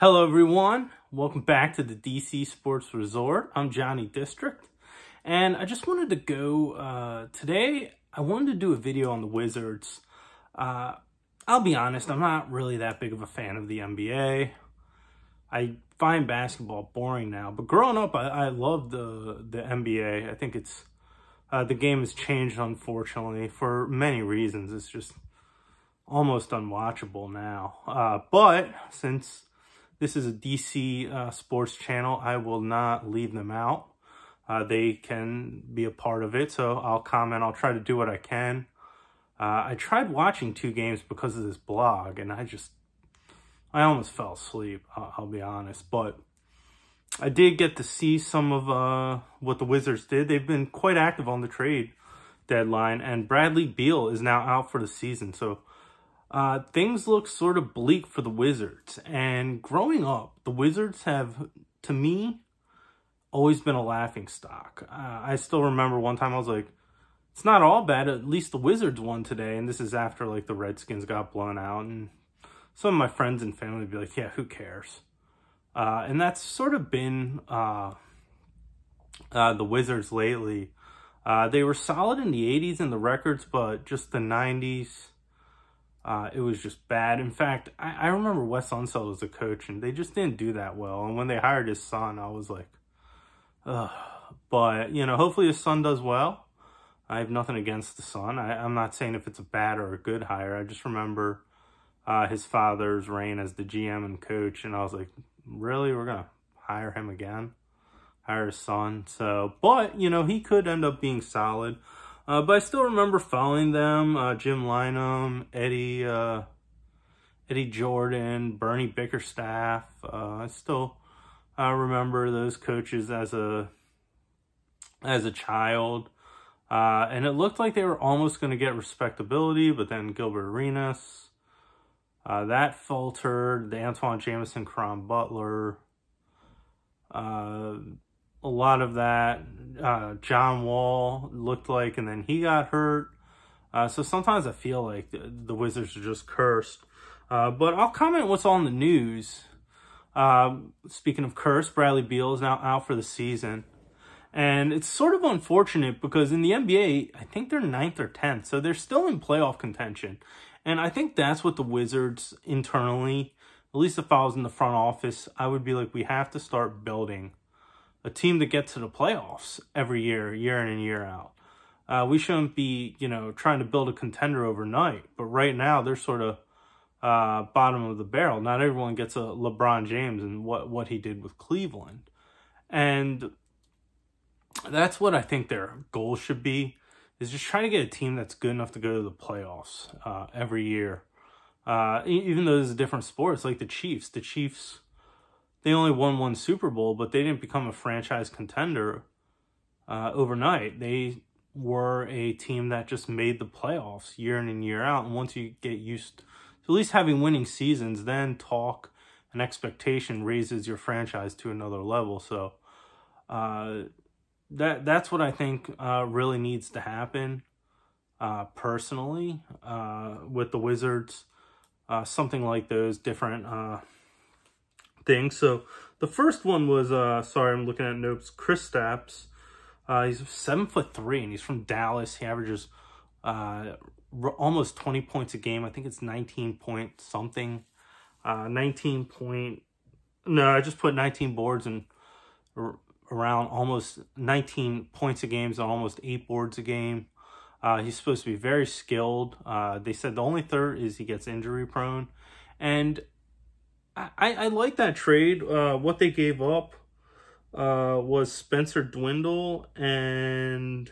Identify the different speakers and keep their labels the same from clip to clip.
Speaker 1: Hello, everyone. Welcome back to the DC Sports Resort. I'm Johnny District, and I just wanted to go uh, today. I wanted to do a video on the Wizards. Uh, I'll be honest, I'm not really that big of a fan of the NBA. I find basketball boring now, but growing up, I, I loved the the NBA. I think it's uh, the game has changed, unfortunately, for many reasons. It's just almost unwatchable now. Uh, but since this is a DC uh, sports channel. I will not leave them out. Uh, they can be a part of it, so I'll comment. I'll try to do what I can. Uh, I tried watching two games because of this blog, and I just, I almost fell asleep, I'll, I'll be honest. But I did get to see some of uh, what the Wizards did. They've been quite active on the trade deadline, and Bradley Beal is now out for the season. So uh, things look sort of bleak for the Wizards. And growing up, the Wizards have, to me, always been a laughing stock. Uh, I still remember one time I was like, it's not all bad. At least the Wizards won today. And this is after like the Redskins got blown out. And some of my friends and family would be like, yeah, who cares? Uh, and that's sort of been uh, uh, the Wizards lately. Uh, they were solid in the 80s in the records, but just the 90s uh, it was just bad. In fact, I, I remember Wes Unseld was a coach, and they just didn't do that well. And when they hired his son, I was like, ugh. But, you know, hopefully his son does well. I have nothing against the son. I, am not saying if it's a bad or a good hire. I just remember uh, his father's reign as the GM and coach, and I was like, really? We're going to hire him again? Hire his son? So, but, you know, he could end up being solid. Uh, but I still remember following them, uh, Jim Lynam, Eddie, uh, Eddie Jordan, Bernie Bickerstaff. Uh, I still uh, remember those coaches as a as a child. Uh, and it looked like they were almost going to get respectability, but then Gilbert Arenas, uh, that faltered. The Antawn Jamison, Caron Butler, a lot of that. Uh, John Wall looked like, and then he got hurt. Uh, so sometimes I feel like the, the Wizards are just cursed. Uh, but I'll comment what's on the news. Um, speaking of curse, Bradley Beal is now out for the season. And it's sort of unfortunate because in the NBA, I think they're ninth or 10th. So they're still in playoff contention. And I think that's what the Wizards internally, at least if I was in the front office, I would be like, we have to start building a team that gets to the playoffs every year, year in and year out. Uh, we shouldn't be, you know, trying to build a contender overnight. But right now, they're sort of uh, bottom of the barrel. Not everyone gets a LeBron James and what, what he did with Cleveland. And that's what I think their goal should be, is just trying to get a team that's good enough to go to the playoffs uh, every year. Uh, even though there's different sport, it's like the Chiefs. The Chiefs they only won one Super Bowl, but they didn't become a franchise contender uh, overnight. They were a team that just made the playoffs year in and year out. And once you get used to at least having winning seasons, then talk and expectation raises your franchise to another level. So uh, that that's what I think uh, really needs to happen uh, personally uh, with the Wizards. Uh, something like those different uh, things. So the first one was, uh, sorry, I'm looking at notes, Kristaps. Uh, he's seven foot three and he's from Dallas. He averages uh, almost 20 points a game. I think it's 19 point something. Uh, 19 point, no, I just put 19 boards and around almost 19 points a game, so almost eight boards a game. Uh, he's supposed to be very skilled. Uh, they said the only third is he gets injury prone. And I, I like that trade. Uh, what they gave up uh, was Spencer Dinwiddie and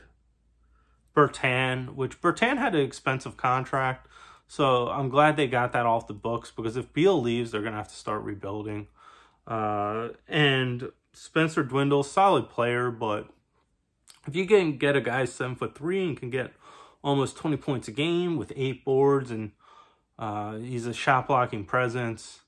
Speaker 1: Bertan, which Bertan had an expensive contract. So I'm glad they got that off the books because if Beal leaves, they're going to have to start rebuilding. Uh, and Spencer Dinwiddie, solid player, but if you can get a guy seven foot three and can get almost 20 points a game with eight boards and uh, he's a shot blocking presence,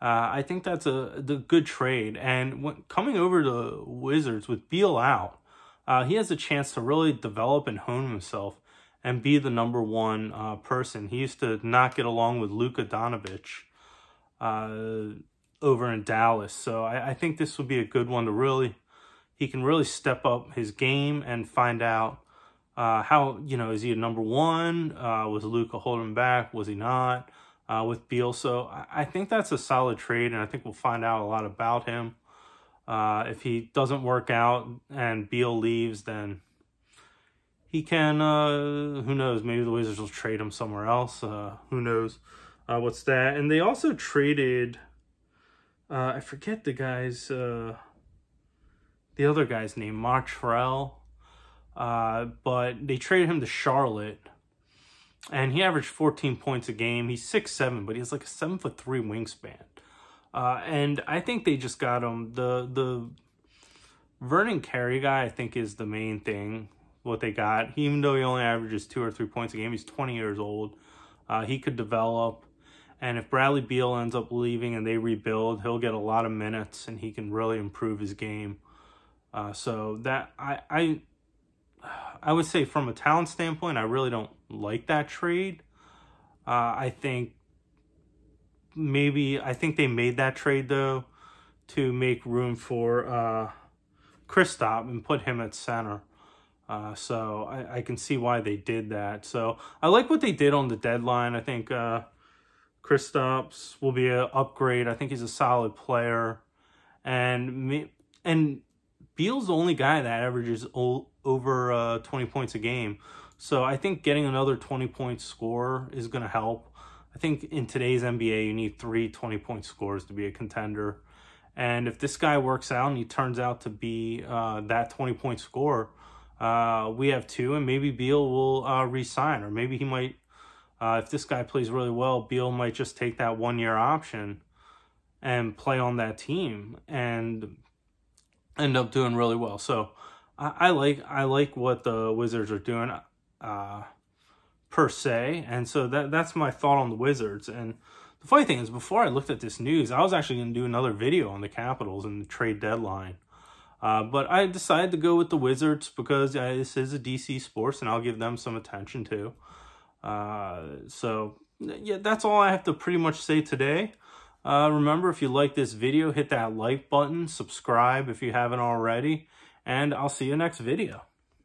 Speaker 1: uh, I think that's a the good trade. And when, coming over to Wizards with Beal out, uh, he has a chance to really develop and hone himself and be the number one uh, person. He used to not get along with Luka Doncic. Uh, over in Dallas. So I, I think this would be a good one to really, he can really step up his game and find out uh, how, you know, is he a number one? Uh, was Luka holding back? Was he not? Uh, with Beal. So I, think that's a solid trade, and I think we'll find out a lot about him. Uh, if he doesn't work out and Beal leaves, then he can, uh, who knows, maybe the Wizards will trade him somewhere else. Uh, who knows uh, what's that? And they also traded, uh, I forget the guy's, uh, the other guy's name, Montrezl, uh, but they traded him to Charlotte. And he averaged 14 points a game. He's six seven, but he has like a seven foot three wingspan. Uh, and I think they just got him. The the Vernon Carey guy, I think, is the main thing. What they got, even though he only averages two or three points a game, he's 20 years old. Uh, he could develop, and if Bradley Beal ends up leaving and they rebuild, he'll get a lot of minutes and he can really improve his game. Uh, so that I I I would say from a talent standpoint, I really don't like that trade. Uh, I think maybe I think they made that trade though to make room for uh, Kristaps and put him at center. Uh, so I, I, can see why they did that. So I like what they did on the deadline. I think uh, Kristaps will be an upgrade. I think he's a solid player, and me and Beal's the only guy that averages over uh, 20 points a game. So I think getting another 20 point score is going to help. I think in today's NBA, you need three 20 point scores to be a contender. And if this guy works out and he turns out to be uh, that 20 point scorer, uh, we have two, and maybe Beal will uh, resign, or maybe he might. Uh, if this guy plays really well, Beal might just take that one year option and play on that team and end up doing really well. So I, I like I like what the Wizards are doing. Uh, per se. And so that that's my thought on the Wizards. And the funny thing is, before I looked at this news, I was actually going to do another video on the Capitals and the trade deadline. Uh, but I decided to go with the Wizards because uh, this is a DC sports and I'll give them some attention too. Uh, so, yeah, that's all I have to pretty much say today. Uh, remember, if you like this video, hit that like button, subscribe if you haven't already, and I'll see you next video.